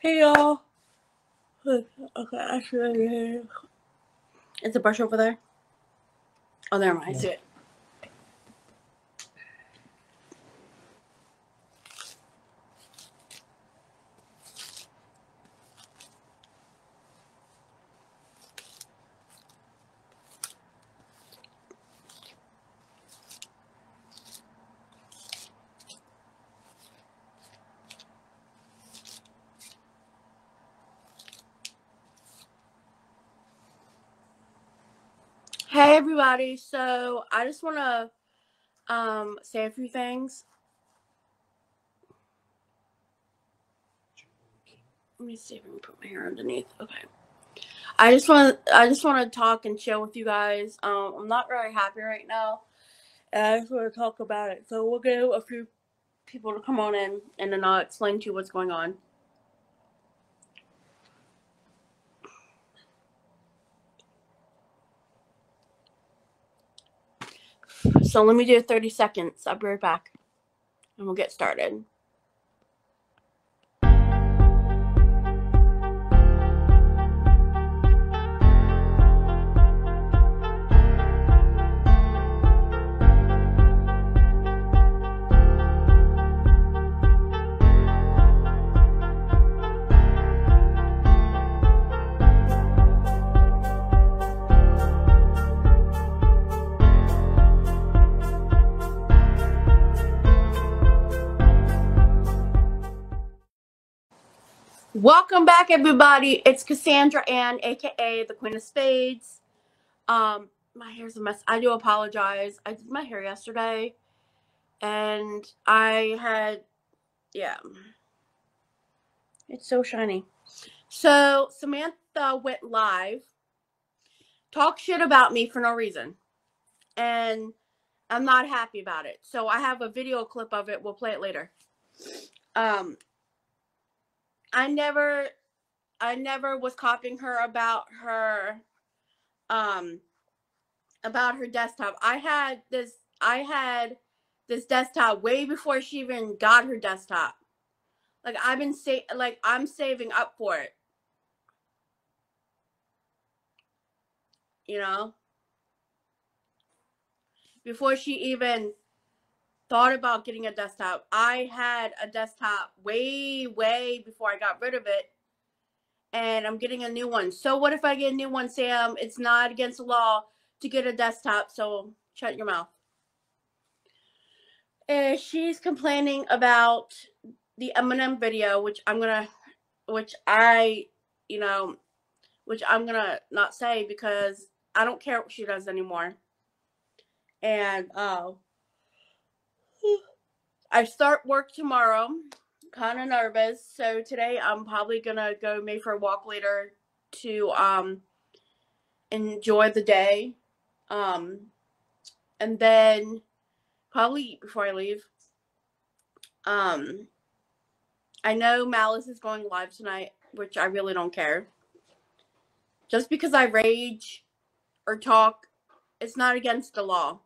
Hey y'all. Okay, actually, it's a brush over there? Oh, there I see it. Hey everybody. So I just want to um say a few things. Let me see if I can put my hair underneath. Okay. I just want to I just want to talk and chill with you guys. Um I'm not very happy right now. And I just want to talk about it. So we'll get a few people to come on in and then I'll explain to you what's going on. So let me do 30 seconds. I'll be right back. And we'll get started. Welcome back, everybody. It's Cassandra Ann, aka the Queen of Spades. Um, my hair's a mess. I do apologize. I did my hair yesterday, and I had, yeah, it's so shiny. So Samantha went live, talk shit about me for no reason, and I'm not happy about it. So I have a video clip of it. We'll play it later. Um, I never I never was copying her about her um about her desktop. I had this I had this desktop way before she even got her desktop. Like I've been sa- like I'm saving up for it. You know? Before she even thought about getting a desktop. I had a desktop way, way before I got rid of it. And I'm getting a new one. So what if I get a new one, Sam? It's not against the law to get a desktop, so shut your mouth. And she's complaining about the Eminem video, which I'm gonna which I, you know, which I'm gonna not say because I don't care what she does anymore. And uh I start work tomorrow. Kind of nervous. So today I'm probably gonna go maybe for a walk later to um enjoy the day. Um and then probably eat before I leave. Um I know Malice is going live tonight, which I really don't care. Just because I rage or talk, it's not against the law.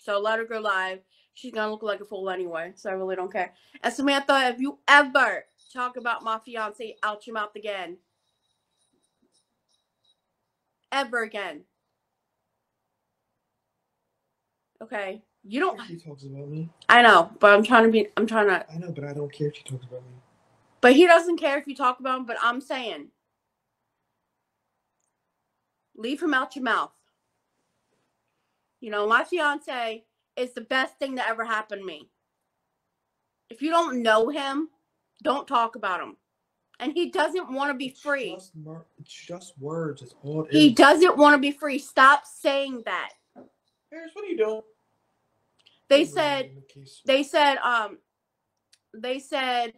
So let her go live she's gonna look like a fool anyway. So I really don't care. And Samantha, if you ever talk about my fiance out your mouth again, ever again, okay, you don't. He talks about me. I know, but I'm trying to be. I'm trying to. I know, but I don't care if she talks about me. But he doesn't care if you talk about him. But I'm saying, leave him out your mouth. You know, my fiance is the best thing that ever happened to me. If you don't know him, don't talk about him. And he doesn't want to be free. It's just, it's just words. It's all it He is. doesn't want to be free. Stop saying that. Harris, what are you doing? They I'm said the they said um they said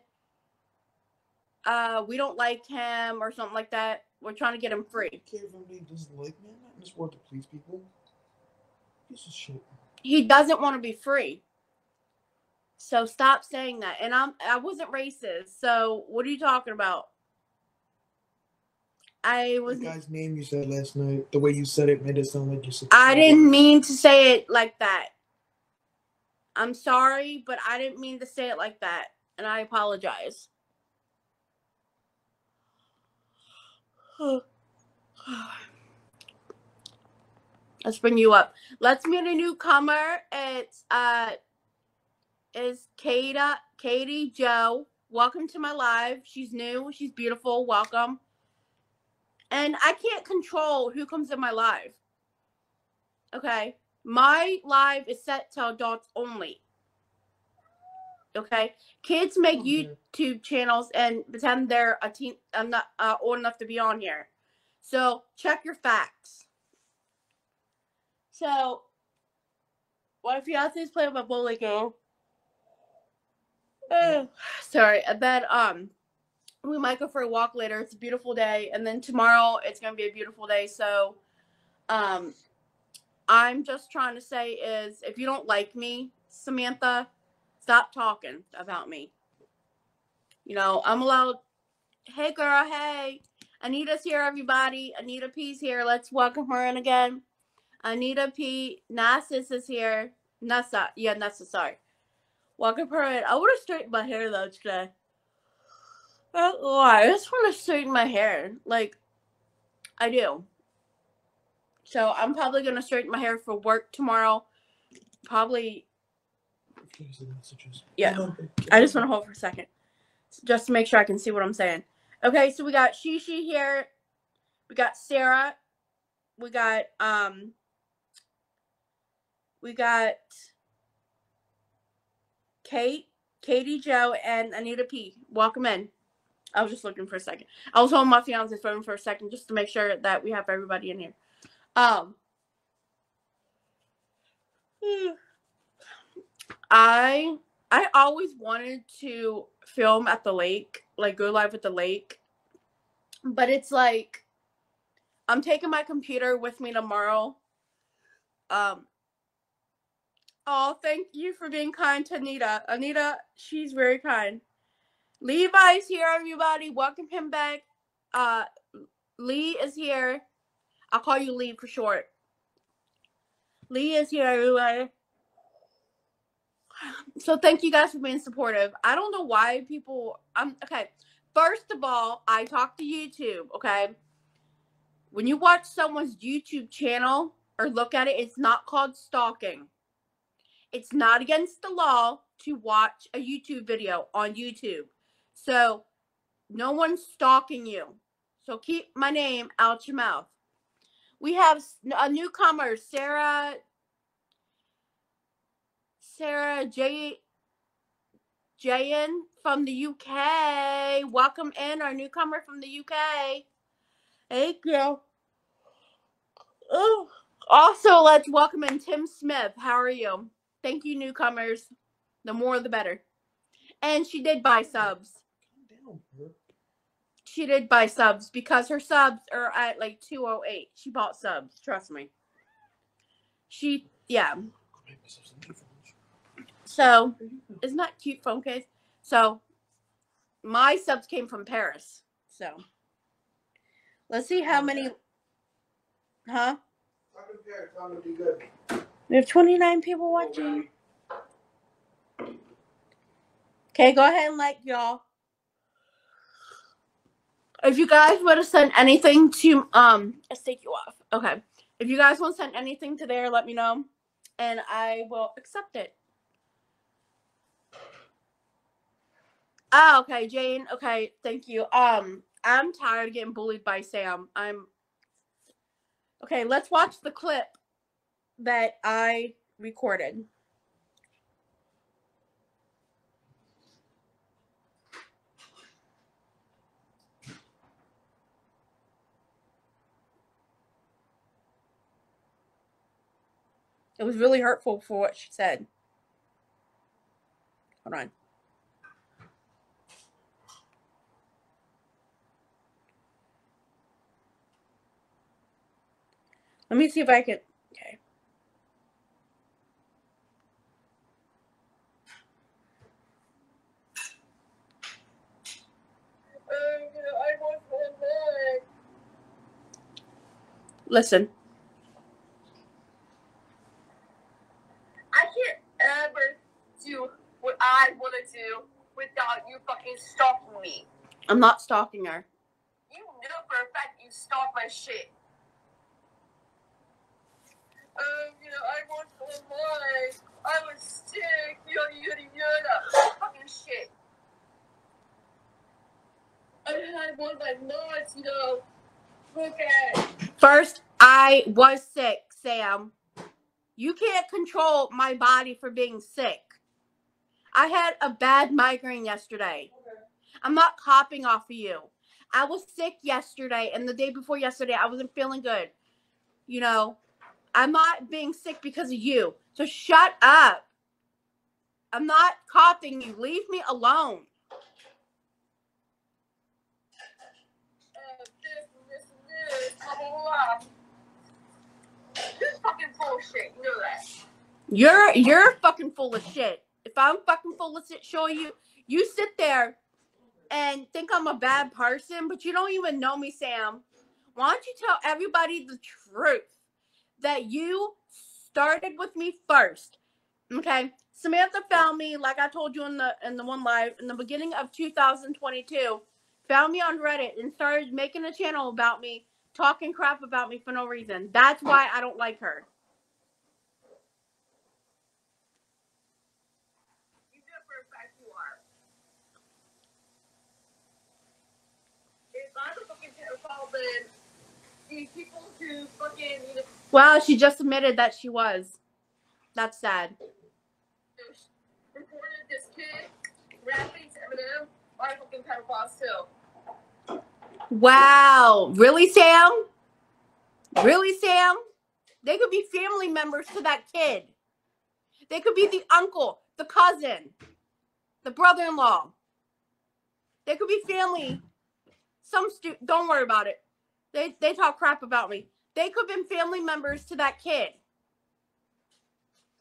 uh we don't like him or something like that. We're trying to get him I free. don't care if anybody doesn't like me. I'm not in this world to please people. Piece of shit. He doesn't want to be free. So stop saying that. And I'm I wasn't racist. So what are you talking about? I was The guy's name you said last night, the way you said it made it sound like you said. I didn't mean to say it like that. I'm sorry, but I didn't mean to say it like that. And I apologize. Let's bring you up. Let's meet a newcomer. It's uh is Katie Katie Joe. Welcome to my live. She's new. She's beautiful. Welcome. And I can't control who comes in my live. Okay. My live is set to adults only. Okay. Kids make dear. YouTube channels and pretend they're a teen I'm not uh, old enough to be on here. So check your facts. So my fiance is playing my bowling game. Oh, sorry. And then um we might go for a walk later. It's a beautiful day. And then tomorrow it's gonna be a beautiful day. So um I'm just trying to say is if you don't like me, Samantha, stop talking about me. You know, I'm allowed hey girl, hey. Anita's here, everybody. Anita P's here. Let's welcome her in again. Anita P. Nassus is here. Nessa. Yeah, Nessa, sorry. Her in. I want to straighten my hair though today. Why. I just want to straighten my hair. Like, I do. So I'm probably gonna straighten my hair for work tomorrow. Probably. Yeah. Oh. I just want to hold for a second, just to make sure I can see what I'm saying. Okay, so we got Shishi here, we got Sarah, we got um, we got Kate, Katie Joe, and Anita P. Welcome in. I was just looking for a second. I was holding my fiance's phone for a second just to make sure that we have everybody in here. Um, I I always wanted to film at the lake, like go live at the lake. But it's like I'm taking my computer with me tomorrow. Um Oh, thank you for being kind to Anita. Anita, she's very kind. Levi's here, everybody. Welcome him back. Uh Lee is here. I'll call you Lee for short. Lee is here, everybody so thank you guys for being supportive. I don't know why people I'm okay. First of all, I talk to YouTube, okay? When you watch someone's YouTube channel or look at it, it's not called stalking. It's not against the law to watch a YouTube video on YouTube. So no one's stalking you. So keep my name out your mouth. We have a newcomer, Sarah Sarah J. Jayan from the UK. Welcome in, our newcomer from the UK. Thank you. Oh, also let's welcome in Tim Smith. How are you? Thank you, newcomers. The more, the better. And she did buy subs. She did buy subs because her subs are at like 208. She bought subs. Trust me. She, yeah. So isn't that cute phone case? So my subs came from Paris. So let's see how many huh? We have 29 people watching. Okay, go ahead and like y'all. If you guys want to send anything to um let's take you off. Okay. If you guys want to send anything to there, let me know. And I will accept it. Oh, okay, Jane. Okay, thank you. Um, I'm tired of getting bullied by Sam. I'm okay. Let's watch the clip that I recorded. It was really hurtful for what she said. Hold on. Let me see if I can. Okay. Listen. I can't ever do what I want to do without you fucking stalking me. I'm not stalking her. You know for a fact you stalk my shit. Um, you know, I want to lie. I was sick. Yada yada yada. Fucking shit. I had one of my nuts, you know. Look at. First, I was sick, Sam. You can't control my body for being sick. I had a bad migraine yesterday. I'm not copping off of you. I was sick yesterday, and the day before yesterday, I wasn't feeling good. You know, I'm not being sick because of you. So shut up. I'm not copying you. Leave me alone. uh, this and this and this, blah blah blah. This is fucking bullshit. You know that. You're you're fucking full of shit. If I'm fucking full of shit, show you. You sit there and think I'm a bad person, but you don't even know me, Sam. Why don't you tell everybody the truth that you started with me first? Okay, Samantha found me, like I told you in the in the one live in the beginning of 2022. Found me on Reddit and started making a channel about me, talking crap about me for no reason. That's why I don't like her. You know for a fact you are. If I'm a fucking pedophile, then these people who fucking you know, Wow, she just admitted that she was. That's sad. reported this kid rapping to Eminem fucking pedophiles too. Wow. Really, Sam? Really, Sam? They could be family members to that kid. They could be the uncle, the cousin, the brother in law. They could be family. Some stu- don't worry about it. They they talk crap about me. They could have been family members to that kid.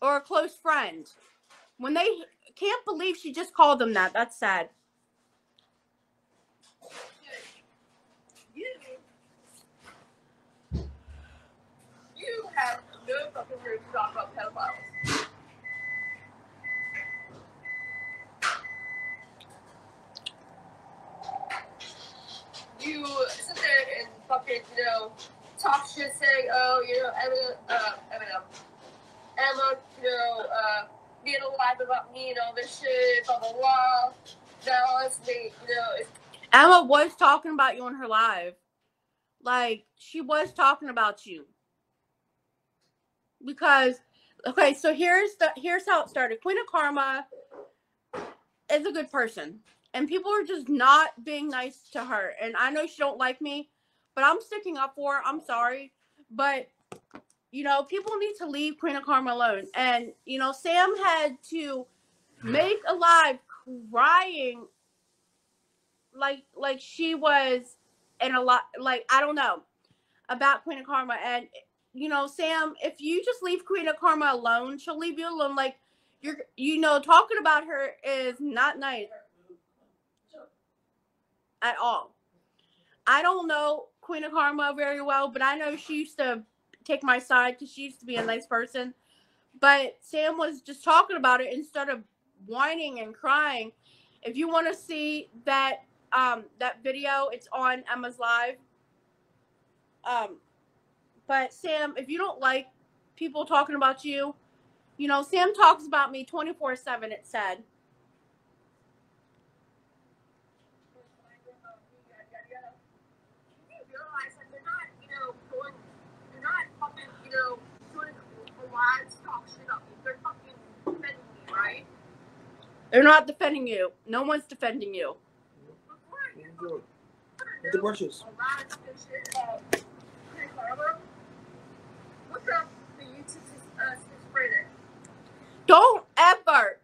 Or a close friend. When they can't believe she just called them that. That's sad. You, have no fucking room to talk about pedophiles. You sit there and fucking, you know, talk shit saying, oh, you know, Eminem, uh, Eminem, Emma, you know, uh, being alive about me and all this shit, blah, blah, blah. It's me, you know, it's Emma was talking about you on her live. Like she was talking about you. Because okay, so here's the here's how it started. Queen of Karma is a good person. And people are just not being nice to her. And I know she don't like me, but I'm sticking up for her. I'm sorry. But you know, people need to leave Queen of Karma alone. And you know, Sam had to make a live crying like like she was in a lot like I don't know about Queen of Karma and you know Sam if you just leave Queen of Karma alone she'll leave you alone like you're you know talking about her is not nice at all. I don't know Queen of Karma very well but I know she used to take my side because she used to be a nice person but Sam was just talking about it instead of whining and crying. If you want to see that um that video it's on emma's live um but sam if you don't like people talking about you you know sam talks about me 24 7 it said you realize that they're not, you know, going, they're not fucking, you know, doing a lot of talk shit about me. They're fucking defending me, right? they're not defending you no one's defending you Before I get Enjoy. fucking With the brushes. Uh, don't ever.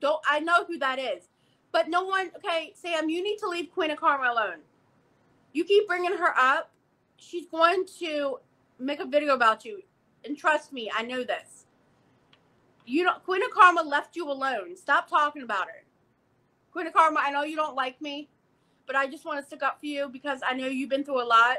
Don't i know who that is. But no one okay sam you need to leave queen of karma alone. You keep bringing her up she's going to make a video about you. And trust me i know this. You don't queen of karma left you alone. Stop talking about her. Queen of karma i know you don't like me but i just want to stick up for you because i know you've been through a lot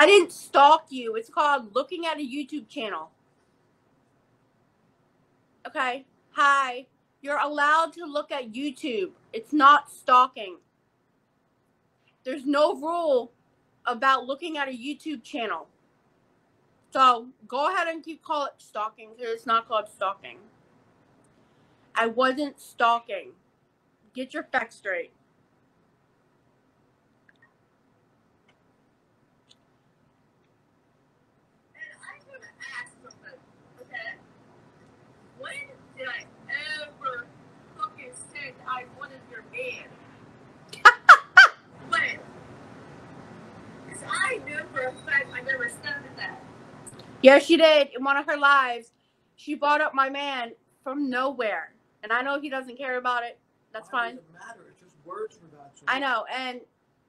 I didn't stalk you. It's called looking at a YouTube channel. Okay. Hi. You're allowed to look at YouTube. It's not stalking. There's no rule about looking at a YouTube channel. So go ahead and keep call it stalking because it's not called stalking. I wasn't stalking. Get your facts straight. And I'm gonna ask something, okay? When did I ever fucking say that I wanted your man? when? Because I knew for a fact I never said that. Yes, she did. In one of her lives, she brought up my man from nowhere. And I know he doesn't care about it. That's Why fine. does it matter? It's just words for God's. I know. And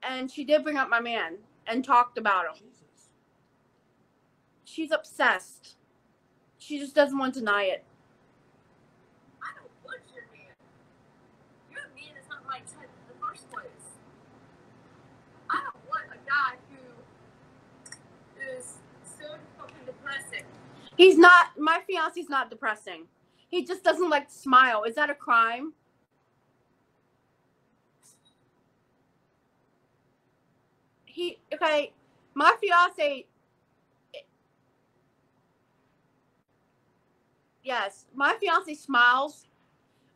and she did bring up my man and talked about him. Jesus. She's obsessed. She just doesn't want to deny it. I don't want your man. Your man is not my type in the first place. I don't want a guy who is so fucking depressing. He's not my fiance's not depressing. He just doesn't like to smile. Is that a crime? He okay, my fiance Yes, my fiance smiles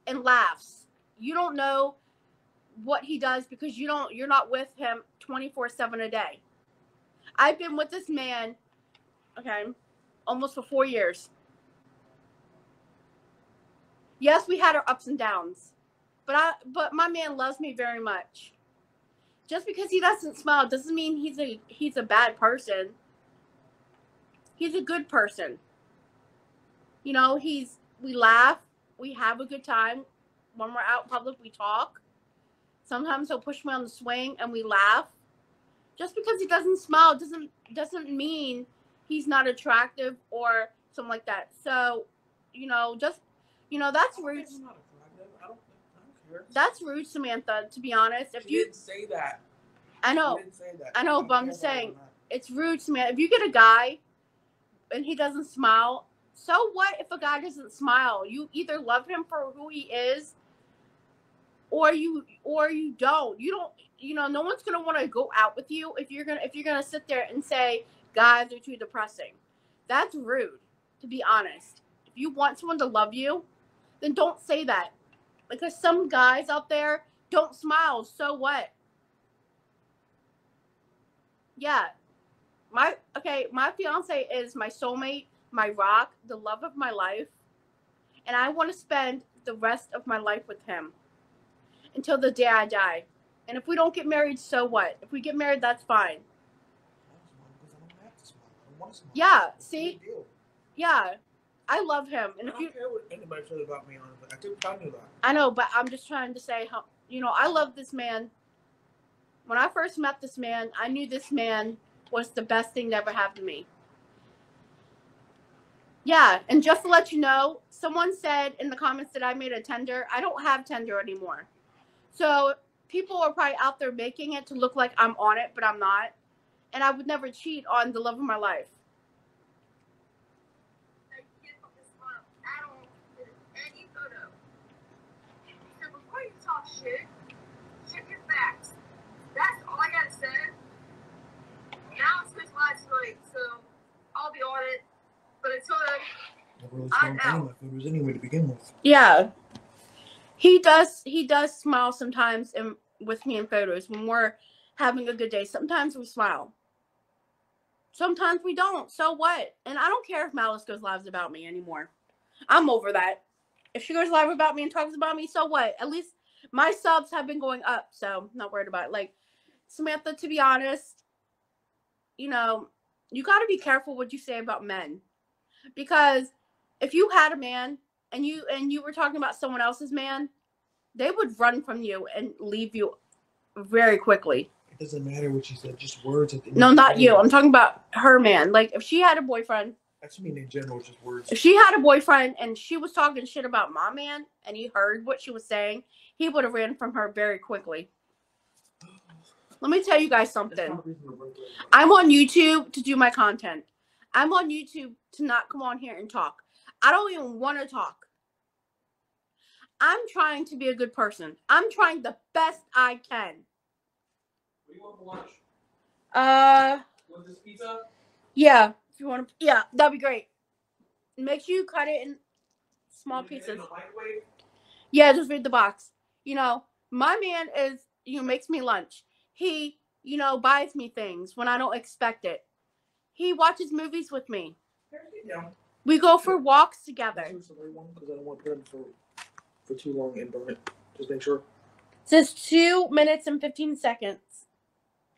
and laughs. You don't know what he does because you don't you're not with him 24/7 a day. I've been with this man okay, almost for 4 years. Yes, we had our ups and downs. But I but my man loves me very much. Just because he doesn't smile doesn't mean he's a he's a bad person. He's a good person. You know, he's we laugh, we have a good time. When we're out public, we talk. Sometimes he'll push me on the swing and we laugh. Just because he doesn't smile doesn't doesn't mean he's not attractive or something like that. So, you know, just you know, that's rude. I'm not attractive. I don't, I don't. That's rude, Samantha. To be honest, if She you, didn't say that. I know She didn't say that. I know, but I'm just saying. it's rude, Samantha. If you get a guy and he doesn't smile, so what if a guy doesn't smile? You either love him for who he is, or you or you don't. You don't. You know, no one's gonna want to go out with you if you're gonna if you're gonna sit there and say guys are too depressing. That's rude, to be honest. If you want someone to love you, then don't say that. Because some guys out there don't smile. So what? Yeah. My okay, my fiance is my soulmate, my rock, the love of my life. And I want to spend the rest of my life with him until the day I die. And if we don't get married, so what? If we get married, that's fine. I don't smile because I don't have to smile. Want to smile. Yeah, see? Yeah. I love him. And I if don't you care what anybody says about me on it. I think I knew that. I know, but I'm just trying to say how you know, I love this man. When I first met this man, I knew this man was the best thing that ever happened to me. Yeah, and just to let you know, someone said in the comments that I made a Tinder. I don't have Tinder anymore. So people are probably out there making it to look like I'm on it, but I'm not. And I would never cheat on the love of my life. I can't fucking smile at all in any photo. So before you talk shit, check your facts. That's all I gotta say. Now it's Chris Live tonight, so I'll be on it. But until then, really I'm smiled any of out. my photos anyway to begin with. Yeah. He does he does smile sometimes in, with me in photos when we're having a good day. Sometimes we smile. Sometimes we don't. So what? And I don't care if Malice goes live about me anymore. I'm over that. If she goes live about me and talks about me, so what? At least my subs have been going up, so not worried about it. Like Samantha, to be honest, you know, you got to be careful what you say about men because if you had a man and you and you were talking about someone else's man they would run from you and leave you very quickly. It doesn't matter what she said, just words at the end No, not you. I'm talking about her man. Like if she had a boyfriend, I just mean in general, just words. if she had a boyfriend and she was talking shit about my man and he heard what she was saying, he would have ran from her very quickly. Let me tell you guys something. not a reason to break up. I'm on YouTube to do my content. I'm on YouTube to not come on here and talk. I don't even want to talk. I'm trying to be a good person. I'm trying the best I can. What do you want lunch? Uh, You this pizza? yeah. If you want to, yeah, that'd be great. Make sure you cut it in small You pieces. In? Yeah, just read the box. You know, my man is, you know, makes me lunch. He, you know, buys me things when I don't expect it. He watches movies with me. We go for walks together. Choose the right one because I don't want to put in for for too long and burn it. Just make sure. It says two minutes and 15 seconds.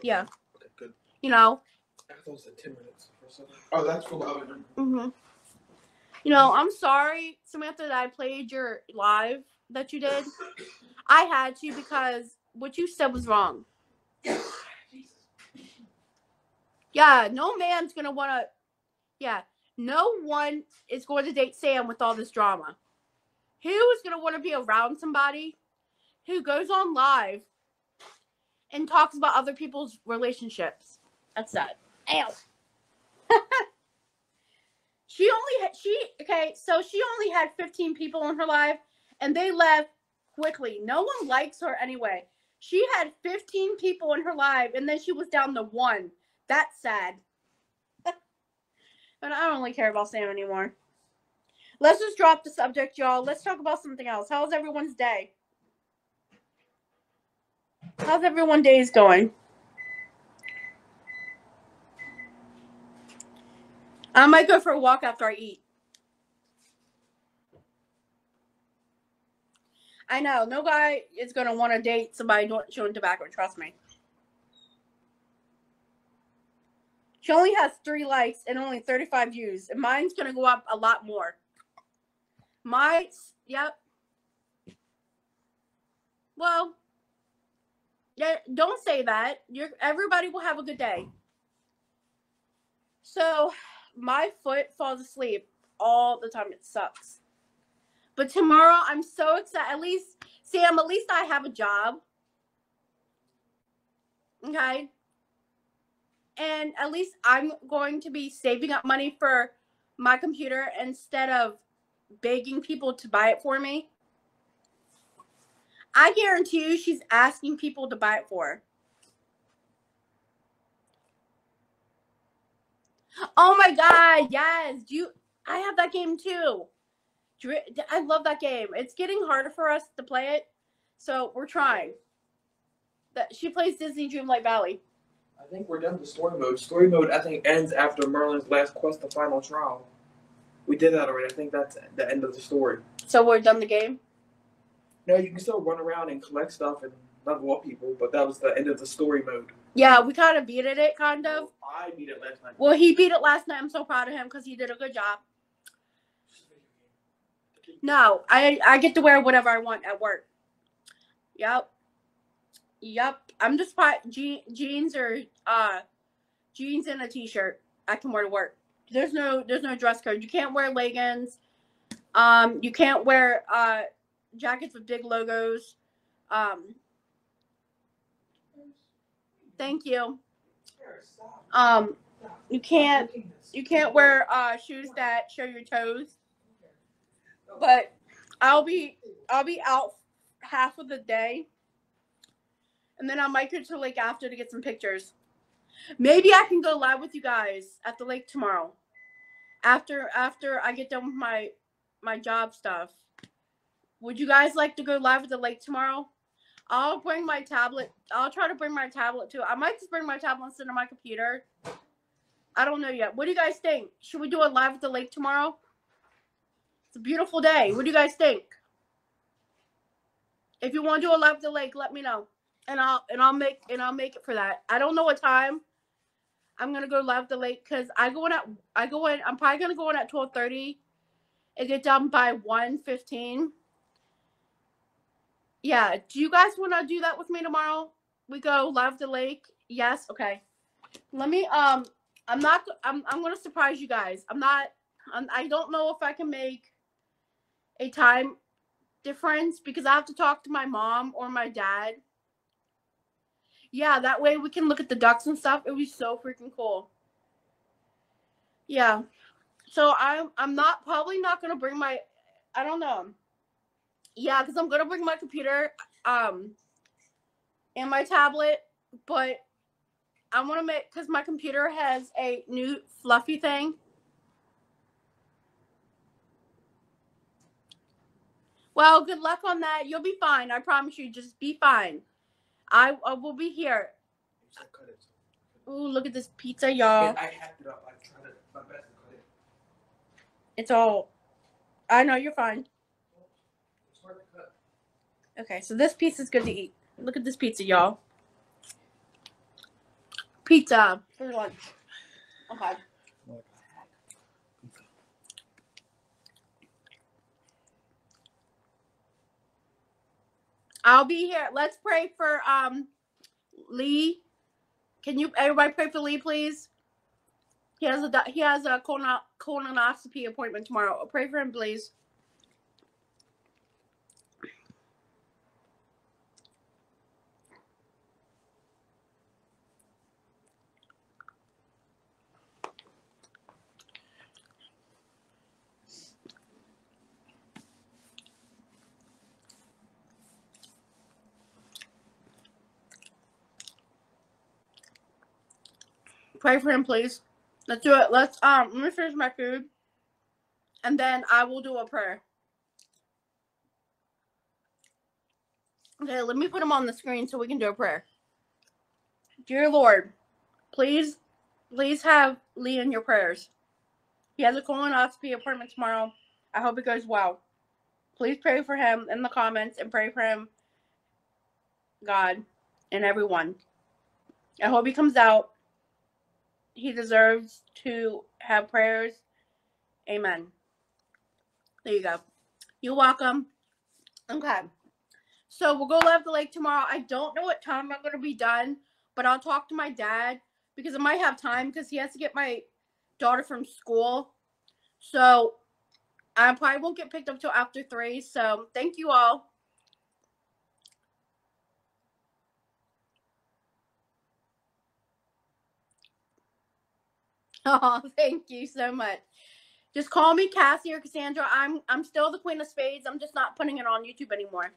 Yeah, Okay, good. you know, I thought it said ten minutes for a second. Oh, that's for the oven. hmm you know, I'm sorry, Samantha, that I played your live that you did. I had to because what you said was wrong. Yeah, no man's gonna wanna. Yeah, no one is going to date Sam with all this drama. Who is gonna want to be around somebody who goes on live and talks about other people's relationships? That's sad. Ow. she only had she okay, so she only had 15 people in her life and they left quickly. No one likes her anyway. She had 15 people in her life and then she was down to one. That's sad. but I don't really care about Sam anymore. Let's just drop the subject, y'all. Let's talk about something else. How's everyone's day? How's everyone's days going? I might go for a walk after I eat. I know no guy is gonna want to date somebody chewing tobacco. Trust me. She only has three likes and only 35 views, and mine's gonna go up a lot more. My, yep. Well, don't say that. You're everybody will have a good day. So, my foot falls asleep all the time. It sucks. But tomorrow, I'm so excited. At least, Sam, at least I have a job. Okay. And at least I'm going to be saving up money for my computer instead of begging people to buy it for me. I guarantee you she's asking people to buy it for her. Oh my god, yes. Do you I have that game too. I love that game. It's getting harder for us to play it, so we're trying. That she plays Disney Dreamlight Valley. I think we're done with story mode. Story mode, I think, ends after Merlin's last quest, the final trial. We did that already. I think that's the end of the story. So we're done the game. No, you can still run around and collect stuff and level up people, but that was the end of the story mode. Yeah, we kind of beat it, it kind of. I beat it last night. Well, he beat it last night. I'm so proud of him because he did a good job. No, I I get to wear whatever I want at work. Yep. Yep. I'm just je- jeans or uh jeans and a t-shirt. I can wear to work. There's no there's no dress code. You can't wear leggings. Um, you can't wear uh jackets with big logos. Um, thank you. Um, you can't you can't wear uh shoes that show your toes. But I'll be I'll be out half of the day. And then I might go to the lake after to get some pictures. Maybe I can go live with you guys at the lake tomorrow. After after I get done with my my job stuff. Would you guys like to go live at the lake tomorrow? I'll bring my tablet. I'll try to bring my tablet too. I might just bring my tablet instead of my computer. I don't know yet. What do you guys think? Should we do a live at the lake tomorrow? It's a beautiful day. What do you guys think? If you want to do a live at the lake, let me know, and I'll and I'll make and I'll make it for that. I don't know what time. I'm gonna go live at the lake because I go in at I go in. I'm probably gonna go in at twelve thirty, and get done by one fifteen. Yeah. Do you guys want to do that with me tomorrow? We go live the lake. Yes. Okay. Let me. Um. I'm not. I'm. I'm gonna surprise you guys. I'm not. I'm, I don't know if I can make a time difference because I have to talk to my mom or my dad. Yeah, that way we can look at the ducks and stuff. It would be so freaking cool. Yeah. So I'm I'm not probably not gonna bring my I don't know. Yeah, because I'm gonna bring my computer um and my tablet, but I want to make because my computer has a new fluffy thing. Well, good luck on that. You'll be fine. I promise you. Just be fine. I, I will be here. I cut it. Ooh, look at this pizza, y'all. I hacked it up. I tried my best to cut it. It's all. I know you're fine. It's hard to cut. Okay, so this piece is good to eat. Look at this pizza, y'all. Pizza for lunch. Okay. Like a hack. Pizza. I'll be here. Let's pray for um Lee. Can you everybody pray for Lee, please? He has a he has a colon- colonoscopy appointment tomorrow. Pray for him, please. Pray for him, please. Let's do it. Let's um let me finish my food. And then I will do a prayer. Okay, let me put him on the screen so we can do a prayer. Dear Lord, please please have Lee in your prayers. He has a colonoscopy appointment tomorrow. I hope it goes well. Please pray for him in the comments and pray for him, God, and everyone. I hope he comes out he deserves to have prayers. Amen. There you go. You're welcome. Okay. So we'll go live the lake tomorrow. I don't know what time I'm gonna be done, but I'll talk to my dad because I might have time because he has to get my daughter from school. So I probably won't get picked up till after three. So thank you all. Oh, thank you so much. Just call me Cassie or Cassandra. I'm I'm still the Queen of Spades. I'm just not putting it on YouTube anymore.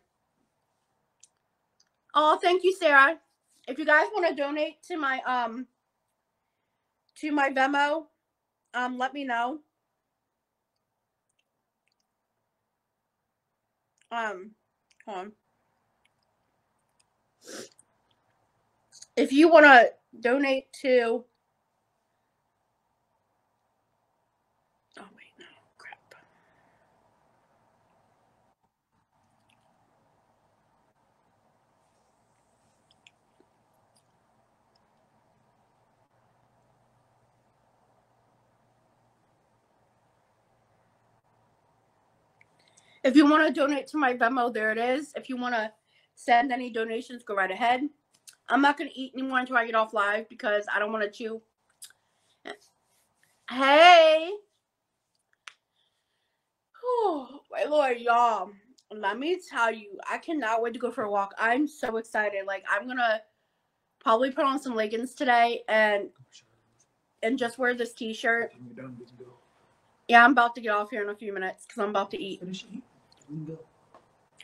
Oh, thank you, Sarah. If you guys want to donate to my um to my Venmo, um, let me know. Um, hold on. If you want to donate to If you want to donate to my Venmo, there it is. If you want to send any donations, go right ahead. I'm not going to eat anymore until I get off live because I don't want to chew. Hey. Oh, my lord, y'all. Let me tell you, I cannot wait to go for a walk. I'm so excited. Like I'm gonna probably put on some leggings today and and just wear this t-shirt. When you're done, we can go. Yeah, I'm about to get off here in a few minutes because I'm about to eat. Finish eating. We can go.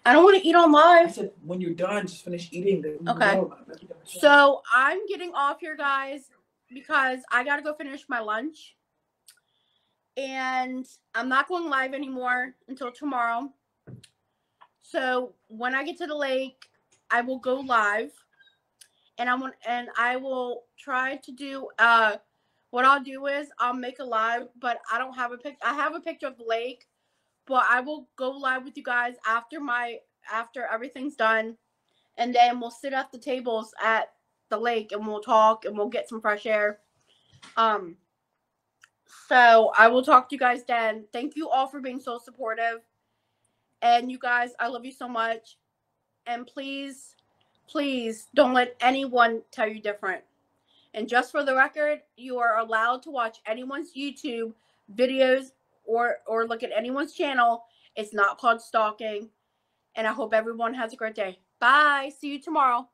I don't want to eat on I live. said when you're done, just finish eating. then we can Okay. go. Let me done. So I'm getting off here, guys, because I gotta go finish my lunch. And I'm not going live anymore until tomorrow. So when I get to the lake, I will go live. And I want and I will try to do uh what I'll do is I'll make a live, but I don't have a pic I have a picture of the lake, but I will go live with you guys after my after everything's done. And then we'll sit at the tables at the lake and we'll talk and we'll get some fresh air. Um so I will talk to you guys then. Thank you all for being so supportive. And you guys, I love you so much. and please, please don't let anyone tell you different. And just for the record, you are allowed to watch anyone's YouTube videos or or look at anyone's channel. It's not called stalking. And I hope everyone has a great day. Bye. See you tomorrow.